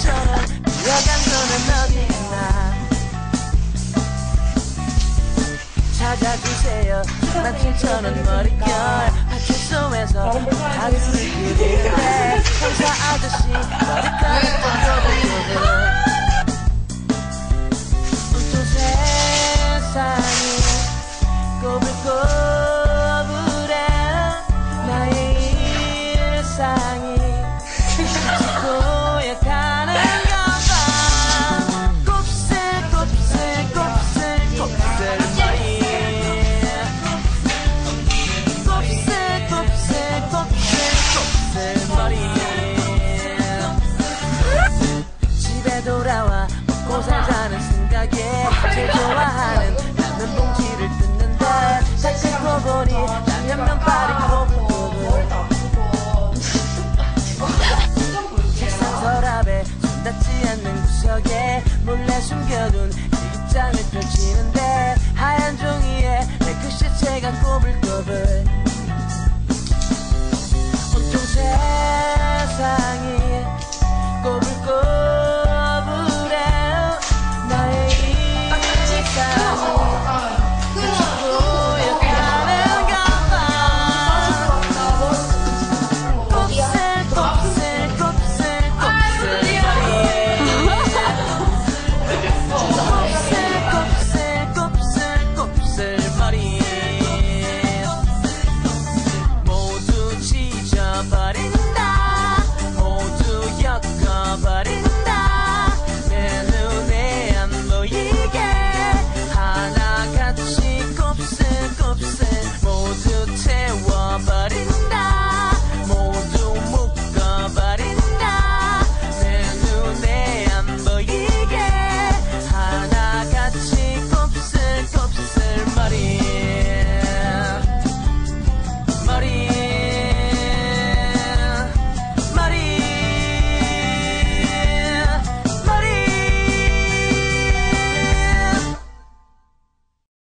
바람처럼 이어간 너는 어디 있나 찾아주세요. 마침처럼 머릿결. 숨겨둔 입장을 펼치는데 하얀 종이에 내 글씨체가 꼬불꼬불